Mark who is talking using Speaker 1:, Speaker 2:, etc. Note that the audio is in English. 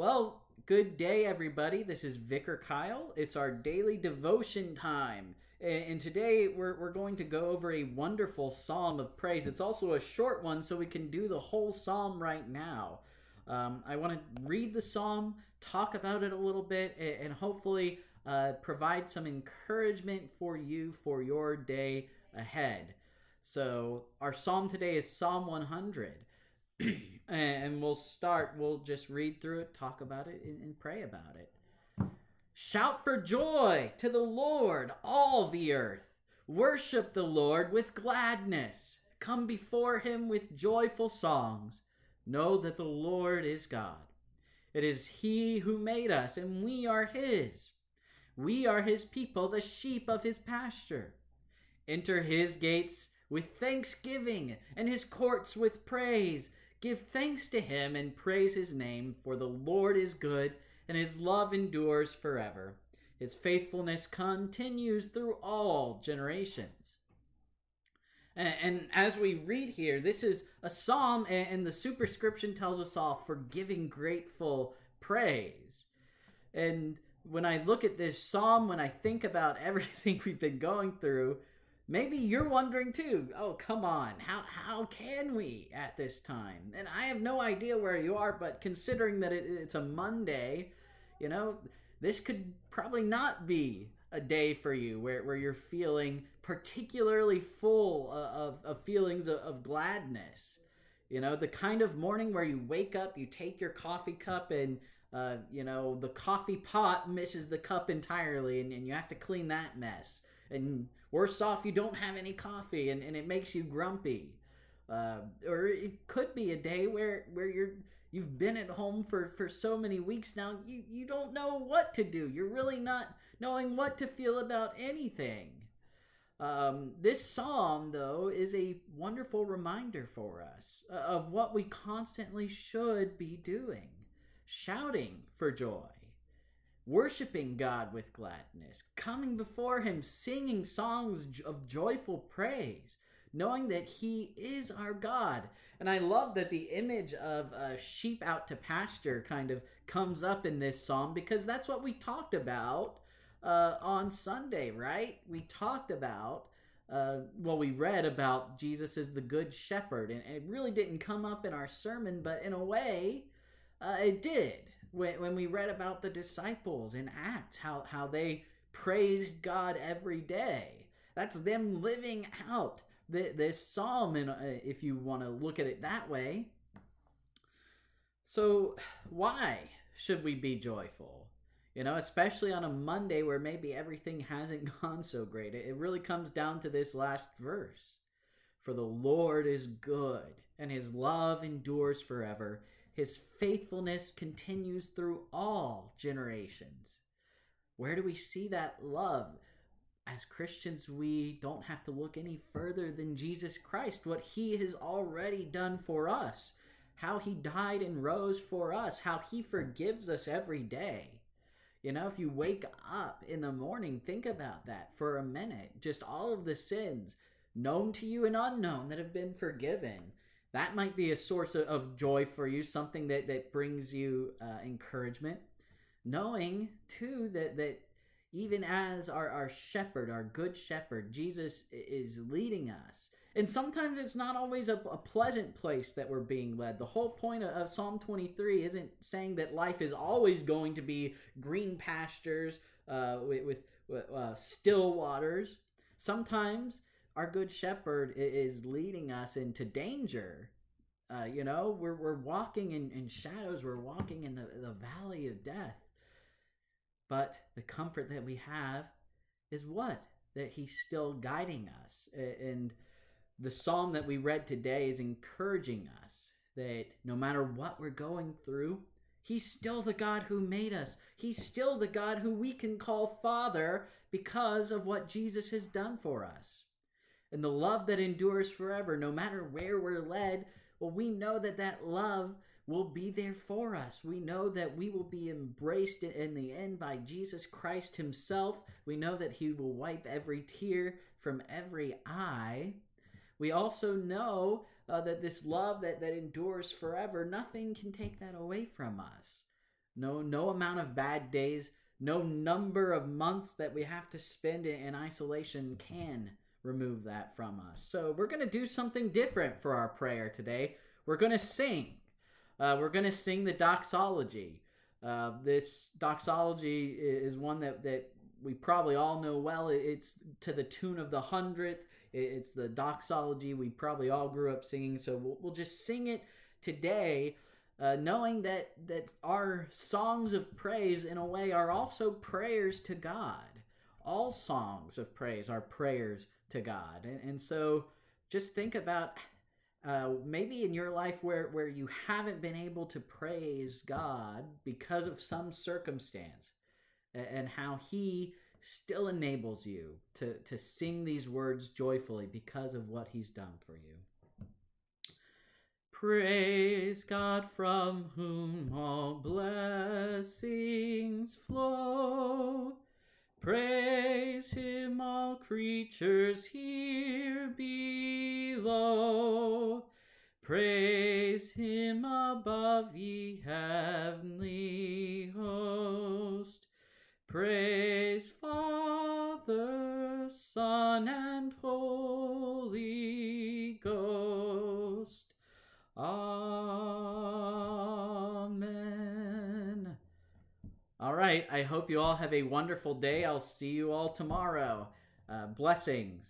Speaker 1: Well, good day, everybody. This is Vicar Kyle. It's our daily devotion time. And today we're, we're going to go over a wonderful psalm of praise. It's also a short one, so we can do the whole psalm right now. Um, I want to read the psalm, talk about it a little bit, and hopefully uh, provide some encouragement for you for your day ahead. So, our psalm today is Psalm 100. and we'll start, we'll just read through it, talk about it, and, and pray about it. Shout for joy to the Lord, all the earth. Worship the Lord with gladness. Come before him with joyful songs. Know that the Lord is God. It is he who made us, and we are his. We are his people, the sheep of his pasture. Enter his gates with thanksgiving, and his courts with praise. Give thanks to him and praise his name, for the Lord is good, and his love endures forever. His faithfulness continues through all generations. And, and as we read here, this is a psalm, and, and the superscription tells us all for giving grateful praise. And when I look at this psalm, when I think about everything we've been going through, maybe you're wondering too oh come on how how can we at this time? And i have no idea where you are but considering that it, it's a monday you know this could probably not be a day for you where, where you're feeling particularly full of, of feelings of, of gladness. You know the kind of morning where you wake up you take your coffee cup and uh, you know the coffee pot misses the cup entirely and, and you have to clean that mess and Worse off, you don't have any coffee and, and it makes you grumpy. Uh, or it could be a day where, where you're you've been at home for, for so many weeks now you, you don't know what to do. You're really not knowing what to feel about anything. Um, this psalm, though, is a wonderful reminder for us of what we constantly should be doing shouting for joy, worshiping God with gladness, coming before Him, singing songs of joyful praise, knowing that He is our God. And I love that the image of a sheep out to pasture kind of comes up in this psalm because that's what we talked about uh, on Sunday, right? We talked about. Uh, well, we read about Jesus as the good shepherd, and it really didn't come up in our sermon, but in a way, uh, it did when, when we read about the disciples in Acts, how, how they praised God every day. That's them living out the, this psalm, and uh, if you want to look at it that way. So, why should we be joyful? You know, especially on a Monday where maybe everything hasn't gone so great. It really comes down to this last verse. For the Lord is good, and his love endures forever. His faithfulness continues through all generations. Where do we see that love? As Christians, we don't have to look any further than Jesus Christ, what he has already done for us, how he died and rose for us, how he forgives us every day. You know, if you wake up in the morning, think about that for a minute. Just all of the sins, known to you and unknown, that have been forgiven that might be a source of, of joy for you, something that, that brings you uh, encouragement. Knowing, too, that, that even as our, our shepherd, our good shepherd, Jesus is leading us. And sometimes it's not always a, a pleasant place that we're being led. The whole point of, of Psalm 23 isn't saying that life is always going to be green pastures uh, with, with uh, still waters. Sometimes our good shepherd is leading us into danger. Uh, you know, we're, we're walking in, in shadows, we're walking in the, the valley of death. But the comfort that we have is what? That he's still guiding us. And the psalm that we read today is encouraging us that no matter what we're going through, He's still the God who made us. He's still the God who we can call Father because of what Jesus has done for us and the love that endures forever, no matter where we're led, well, we know that that love will be there for us. We know that we will be embraced in the end by Jesus Christ Himself. We know that He will wipe every tear from every eye. We also know uh, that this love that, that endures forever, nothing can take that away from us. No, no amount of bad days, no number of months that we have to spend in isolation can remove that from us. So we're going to do something different for our prayer today. We're going to sing. Uh, we're going to sing the doxology. Uh, this doxology is one that, that we probably all know well. It's to the tune of the hundredth. It's the doxology we probably all grew up singing. So we'll, just sing it today, uh, knowing that that our songs of praise, in a way, are also prayers to God. All songs of praise are prayers to God, and, and so just think about uh, maybe in your life where, where you haven't been able to praise God because of some circumstance and how He still enables you to, to sing these words joyfully because of what He's done for you. Praise God from whom all blessings here below. Praise him above, ye heavenly host. Praise Father, Son, and Holy Ghost. Amen. All right. I hope you all have a wonderful day. I'll see you all tomorrow. Uh, blessings.